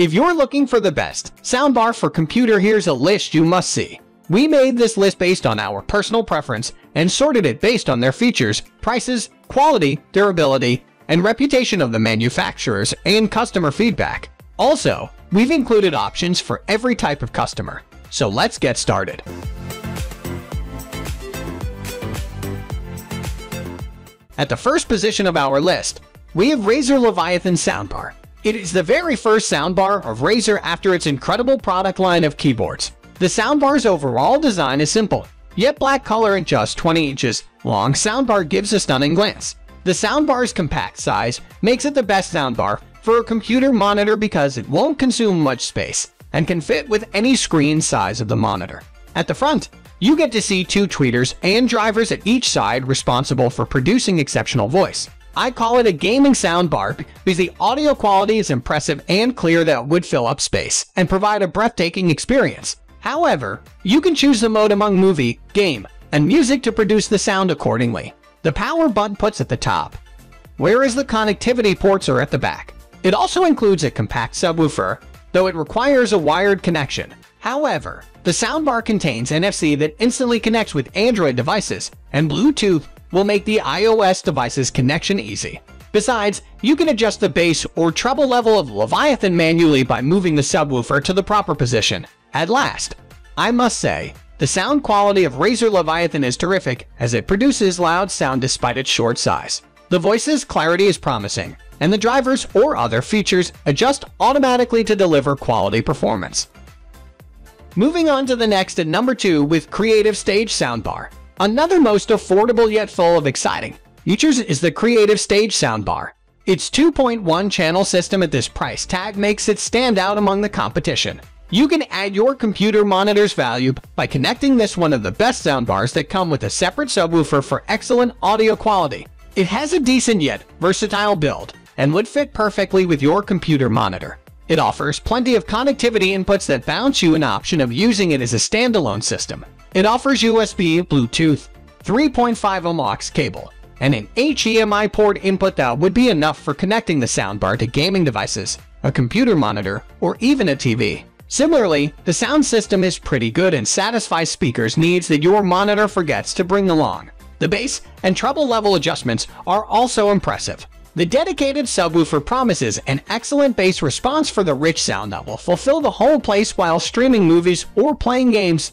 If you're looking for the best soundbar for computer, here's a list you must see. We made this list based on our personal preference and sorted it based on their features, prices, quality, durability, and reputation of the manufacturers and customer feedback. Also, we've included options for every type of customer. So let's get started. At the first position of our list, we have Razer Leviathan Soundbar. It is the very first soundbar of Razer after its incredible product line of keyboards. The soundbar's overall design is simple, yet black color and just 20 inches long soundbar gives a stunning glance. The soundbar's compact size makes it the best soundbar for a computer monitor because it won't consume much space and can fit with any screen size of the monitor. At the front, you get to see two tweeters and drivers at each side responsible for producing exceptional voice. I call it a gaming soundbar because the audio quality is impressive and clear that would fill up space and provide a breathtaking experience. However, you can choose the mode among movie, game, and music to produce the sound accordingly. The power button puts at the top, whereas the connectivity ports are at the back. It also includes a compact subwoofer, though it requires a wired connection. However, the soundbar contains NFC that instantly connects with Android devices, and Bluetooth will make the iOS device's connection easy. Besides, you can adjust the bass or treble level of Leviathan manually by moving the subwoofer to the proper position. At last, I must say, the sound quality of Razer Leviathan is terrific as it produces loud sound despite its short size. The voice's clarity is promising, and the drivers or other features adjust automatically to deliver quality performance. Moving on to the next at number 2 with Creative Stage Soundbar. Another most affordable yet full of exciting features is the Creative Stage soundbar. Its 2.1 channel system at this price tag makes it stand out among the competition. You can add your computer monitor's value by connecting this one of the best soundbars that come with a separate subwoofer for excellent audio quality. It has a decent yet versatile build and would fit perfectly with your computer monitor. It offers plenty of connectivity inputs that bounce you an option of using it as a standalone system. It offers USB, Bluetooth, 3.5 ohm aux cable, and an HDMI port input that would be enough for connecting the soundbar to gaming devices, a computer monitor, or even a TV. Similarly, the sound system is pretty good and satisfies speakers needs that your monitor forgets to bring along. The bass and treble level adjustments are also impressive. The dedicated subwoofer promises an excellent bass response for the rich sound that will fulfill the whole place while streaming movies or playing games.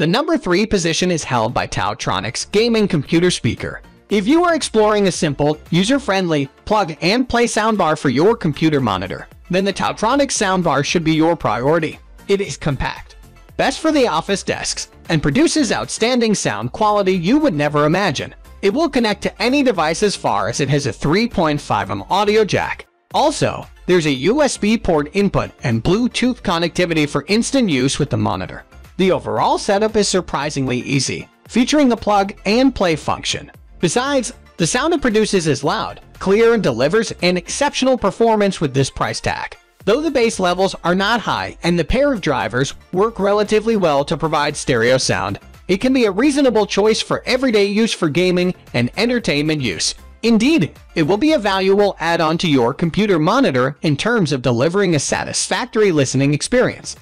The number 3 position is held by TaoTronics Gaming Computer Speaker. If you are exploring a simple, user-friendly, plug-and-play soundbar for your computer monitor, then the TaoTronics soundbar should be your priority. It is compact, best for the office desks, and produces outstanding sound quality you would never imagine. It will connect to any device as far as it has a 3.5mm audio jack. Also, there's a USB port input and Bluetooth connectivity for instant use with the monitor. The overall setup is surprisingly easy, featuring a plug-and-play function. Besides, the sound it produces is loud, clear, and delivers an exceptional performance with this price tag. Though the bass levels are not high and the pair of drivers work relatively well to provide stereo sound, it can be a reasonable choice for everyday use for gaming and entertainment use. Indeed, it will be a valuable add-on to your computer monitor in terms of delivering a satisfactory listening experience.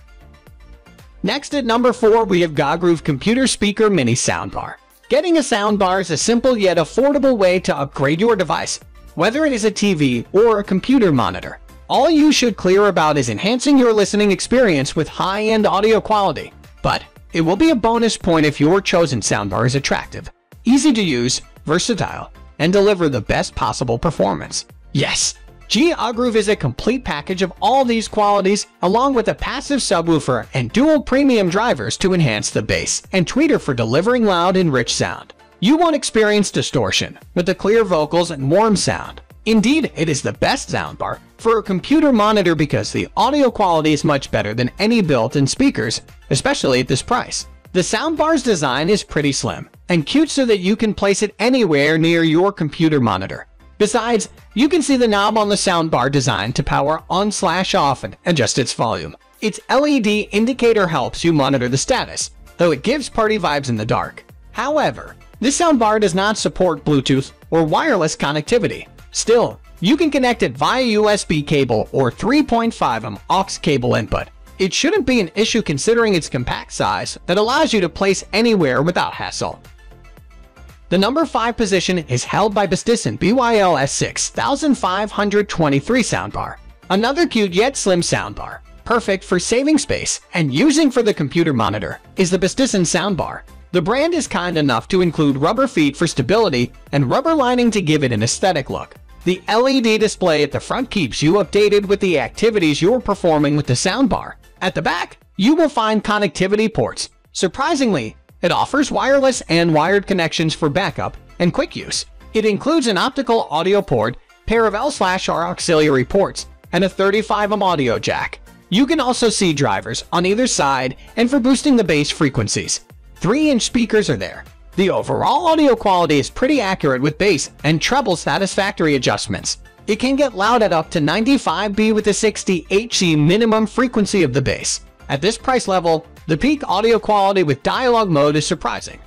Next at number 4 we have GoGroove Computer Speaker Mini Soundbar. Getting a soundbar is a simple yet affordable way to upgrade your device, whether it is a TV or a computer monitor. All you should clear about is enhancing your listening experience with high-end audio quality. But it will be a bonus point if your chosen soundbar is attractive, easy to use, versatile, and deliver the best possible performance. Yes, GoGroove is a complete package of all these qualities, along with a passive subwoofer and dual premium drivers to enhance the bass, and tweeter for delivering loud and rich sound. You won't experience distortion, with the clear vocals and warm sound. Indeed, it is the best soundbar for a computer monitor because the audio quality is much better than any built-in speakers, especially at this price. The soundbar's design is pretty slim and cute so that you can place it anywhere near your computer monitor. Besides, you can see the knob on the soundbar designed to power on slash off and adjust its volume. Its LED indicator helps you monitor the status, though it gives party vibes in the dark. However, this soundbar does not support Bluetooth or wireless connectivity. Still, You can connect it via USB cable or 3.5mm aux cable input. It shouldn't be an issue considering its compact size that allows you to place anywhere without hassle. The number 5 position is held by Bestisan BYLS6523 soundbar. Another cute yet slim soundbar, perfect for saving space and using for the computer monitor, is the Bestisan soundbar. The brand is kind enough to include rubber feet for stability and rubber lining to give it an aesthetic look. The LED display at the front keeps you updated with the activities you're performing with the soundbar. At the back, you will find connectivity ports. Surprisingly, it offers wireless and wired connections for backup and quick use. It includes an optical audio port, pair of L/R auxiliary ports, and a 35mm audio jack. You can also see drivers on either side and for boosting the bass frequencies. 3-inch speakers are there. The overall audio quality is pretty accurate with bass and treble satisfactory adjustments. It can get loud at up to 95B with a 60 Hz minimum frequency of the bass. At this price level, the peak audio quality with dialogue mode is surprising.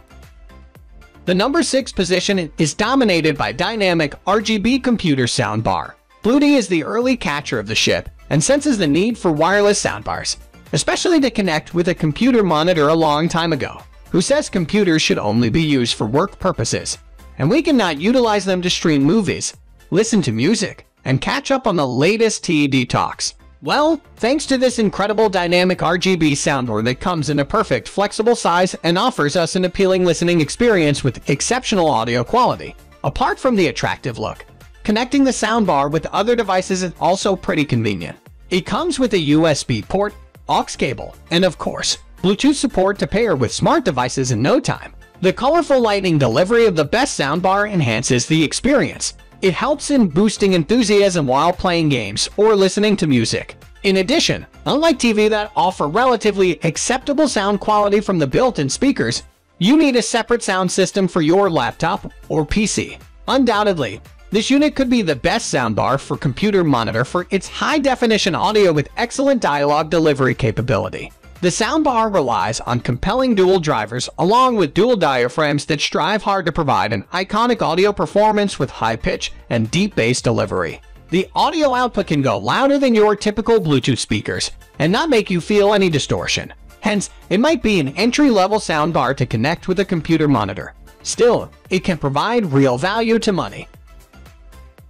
The number 6 position is dominated by dynamic RGB computer soundbar. Bluetooth is the early catcher of the ship and senses the need for wireless soundbars, especially to connect with a computer monitor a long time ago, who says computers should only be used for work purposes, and we cannot utilize them to stream movies, listen to music, and catch up on the latest TED talks. Well, thanks to this incredible dynamic RGB soundboard that comes in a perfect flexible size and offers us an appealing listening experience with exceptional audio quality. Apart from the attractive look, connecting the soundbar with other devices is also pretty convenient. It comes with a USB port, aux cable, and of course, Bluetooth support to pair with smart devices in no time. The colorful lightning delivery of the best soundbar enhances the experience, it helps in boosting enthusiasm while playing games or listening to music. In addition, unlike TV that offer relatively acceptable sound quality from the built-in speakers, you need a separate sound system for your laptop or PC. Undoubtedly, this unit could be the best soundbar for computer monitor for its high-definition audio with excellent dialogue delivery capability. The soundbar relies on compelling dual drivers along with dual diaphragms that strive hard to provide an iconic audio performance with high pitch and deep bass delivery. The audio output can go louder than your typical Bluetooth speakers and not make you feel any distortion. Hence, it might be an entry-level soundbar to connect with a computer monitor. Still, it can provide real value to money.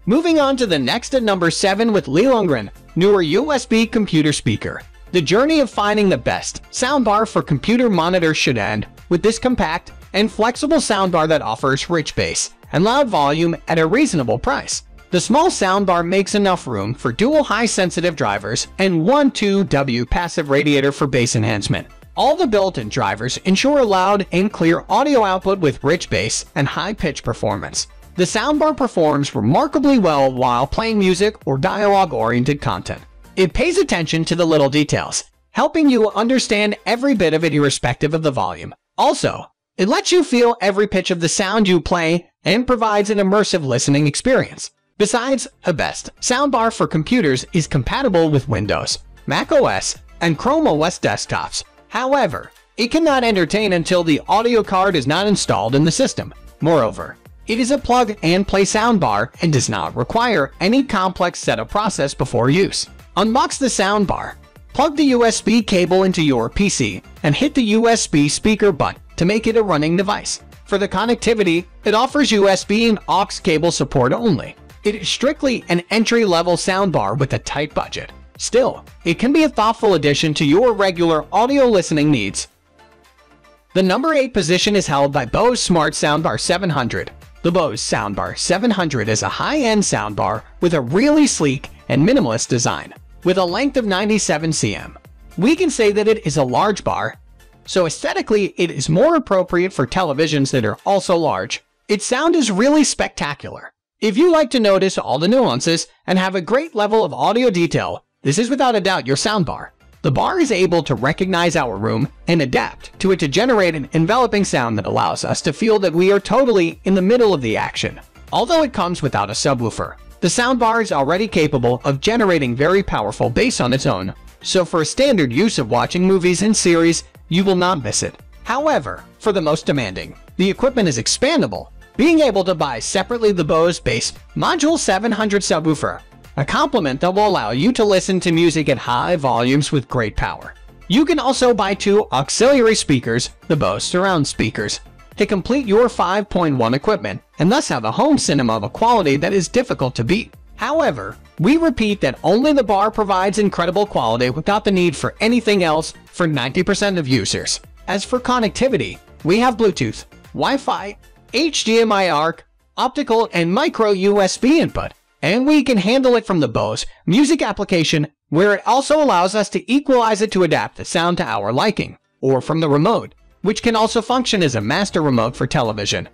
Moving on to the next at number 7 with Lilongren, newer USB computer speaker. The journey of finding the best soundbar for computer monitors should end with this compact and flexible soundbar that offers rich bass and loud volume at a reasonable price. The small soundbar makes enough room for dual high-sensitive drivers and one 2W passive radiator for bass enhancement. All the built-in drivers ensure a loud and clear audio output with rich bass and high-pitch performance. The soundbar performs remarkably well while playing music or dialogue-oriented content. It pays attention to the little details, helping you understand every bit of it irrespective of the volume. Also, it lets you feel every pitch of the sound you play and provides an immersive listening experience. Besides, a best soundbar for computers is compatible with Windows, Mac OS, and Chrome OS desktops. However, it cannot entertain until the audio card is not installed in the system. Moreover, it is a plug-and-play soundbar and does not require any complex setup process before use. Unbox the soundbar. Plug the USB cable into your PC and hit the USB speaker button to make it a running device. For the connectivity, it offers USB and aux cable support only. It is strictly an entry-level soundbar with a tight budget. Still, it can be a thoughtful addition to your regular audio listening needs. The number 8 position is held by Bose Smart Soundbar 700. The Bose Soundbar 700 is a high-end soundbar with a really sleek and minimalist design with a length of 97 cm. We can say that it is a large bar, so aesthetically it is more appropriate for televisions that are also large. Its sound is really spectacular. If you like to notice all the nuances and have a great level of audio detail, this is without a doubt your soundbar. The bar is able to recognize our room and adapt to it to generate an enveloping sound that allows us to feel that we are totally in the middle of the action. Although it comes without a subwoofer, the soundbar is already capable of generating very powerful bass on its own, so for a standard use of watching movies and series, you will not miss it. However, for the most demanding, the equipment is expandable, being able to buy separately the Bose Bass Module 700 subwoofer, a complement that will allow you to listen to music at high volumes with great power. You can also buy two auxiliary speakers, the Bose surround speakers, to complete your 5.1 equipment and thus have a home cinema of a quality that is difficult to beat. However, we repeat that only the bar provides incredible quality without the need for anything else for 90% of users. As for connectivity, we have Bluetooth, Wi-Fi, HDMI ARC, optical and micro USB input, and we can handle it from the Bose music application where it also allows us to equalize it to adapt the sound to our liking, or from the remote, which can also function as a master remote for television.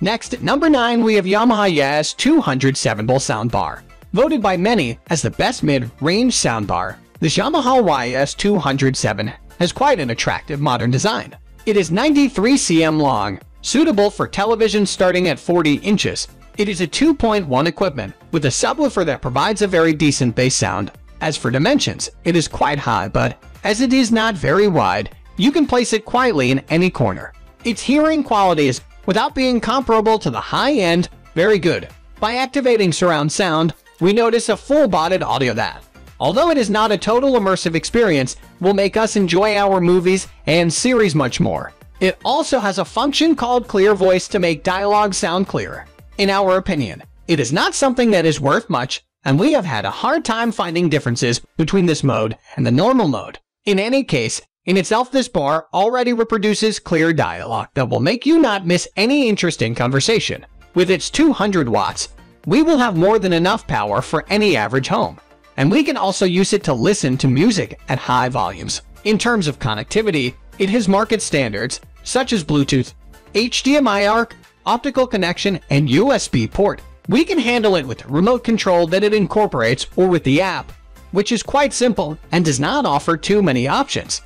Next, number 9, we have Yamaha YAS-207 volt soundbar. Voted by many as the best mid-range soundbar, this Yamaha YAS-207 has quite an attractive modern design. It is 93 cm long, suitable for television starting at 40 inches. It is a 2.1 equipment with a subwoofer that provides a very decent bass sound. As for dimensions, it is quite high, but as it is not very wide, you can place it quietly in any corner. Its hearing quality is, without being comparable to the high-end, very good. By activating surround sound, we notice a full-bodied audio that, although it is not a total immersive experience, will make us enjoy our movies and series much more. It also has a function called Clear Voice to make dialogue sound clearer. In our opinion, it is not something that is worth much, and we have had a hard time finding differences between this mode and the normal mode. In any case, in itself this bar already reproduces clear dialogue that will make you not miss any interesting conversation. With its 200 watts, we will have more than enough power for any average home. And we can also use it to listen to music at high volumes. In terms of connectivity, it has market standards such as Bluetooth, HDMI ARC, optical connection, and USB port. We can handle it with remote control that it incorporates or with the app, which is quite simple and does not offer too many options.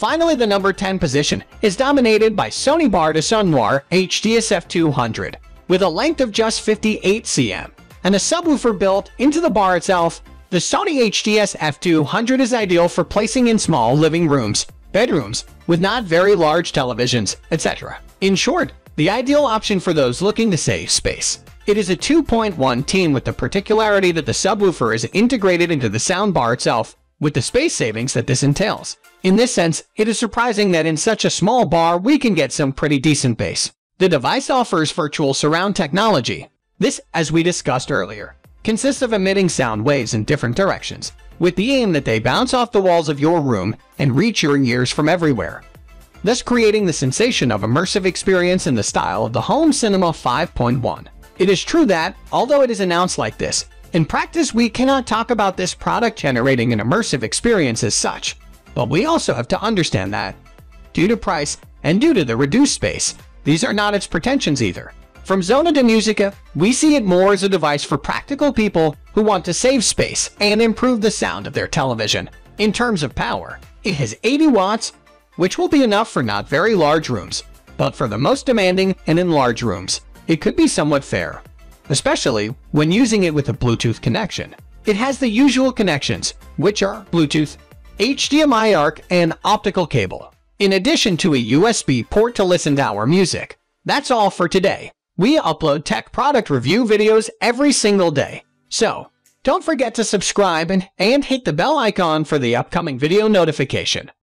Finally, the number 10 position is dominated by Sony Bardesson Noir HT-SF200 with a length of just 58 cm and a subwoofer built into the bar itself. The Sony HT-SF200 is ideal for placing in small living rooms, bedrooms, with not very large televisions, etc. In short, the ideal option for those looking to save space. It is a 2.1 team with the particularity that the subwoofer is integrated into the soundbar itself, with the space savings that this entails. In this sense, it is surprising that in such a small bar we can get some pretty decent bass. The device offers virtual surround technology. This, as we discussed earlier, consists of emitting sound waves in different directions, with the aim that they bounce off the walls of your room and reach your ears from everywhere, thus creating the sensation of immersive experience in the style of the Home Cinema 5.1. It is true that, although it is announced like this, in practice we cannot talk about this product generating an immersive experience as such. But we also have to understand that, due to price and due to the reduced space, these are not its pretensions either. From Zona de Musica, we see it more as a device for practical people who want to save space and improve the sound of their television. In terms of power, it has 80 watts, which will be enough for not very large rooms, but for the most demanding and in large rooms, it could be somewhat fair, especially when using it with a Bluetooth connection. It has the usual connections, which are Bluetooth, HDMI ARC, and optical cable, in addition to a USB port to listen to our music. That's all for today. We upload tech product review videos every single day. So, don't forget to subscribe and, and hit the bell icon for the upcoming video notification.